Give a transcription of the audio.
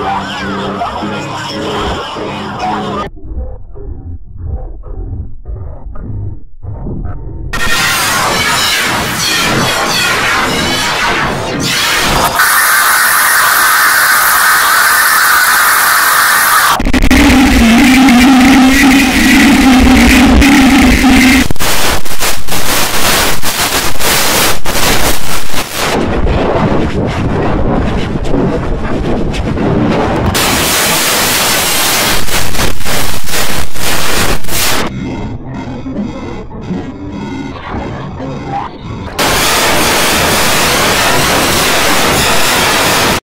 Yeah.